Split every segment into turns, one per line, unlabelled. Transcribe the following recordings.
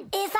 If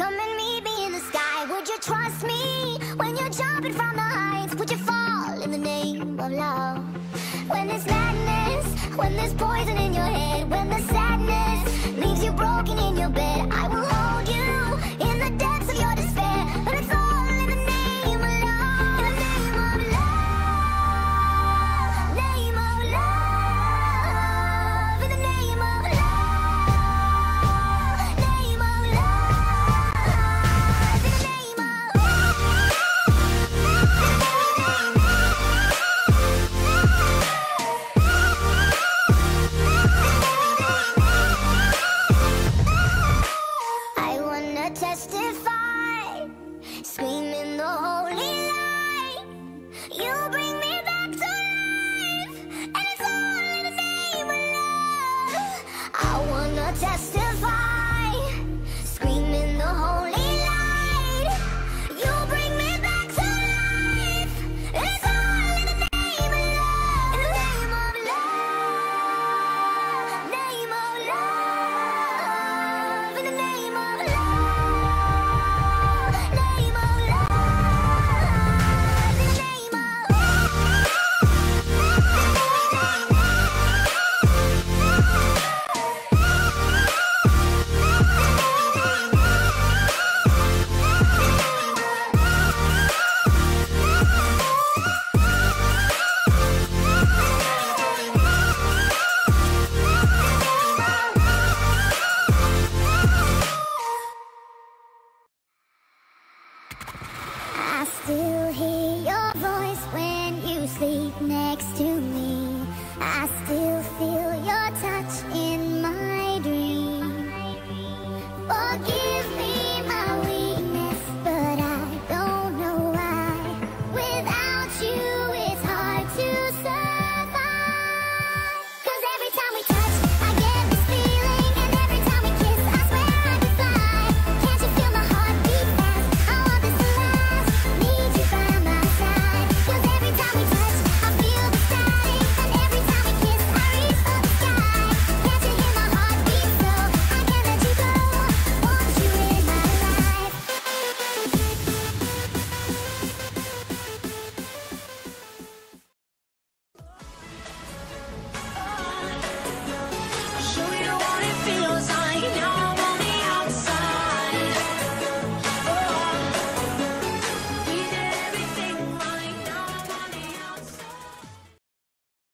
Come and meet me in the sky. Would you trust me when you're jumping from the heights? Would you fall in the name of love? When there's madness, when there's poison in your head, when the sadness leaves you broken in your bed, I will. Just I still hear your voice when you sleep next to me. I still feel your touch.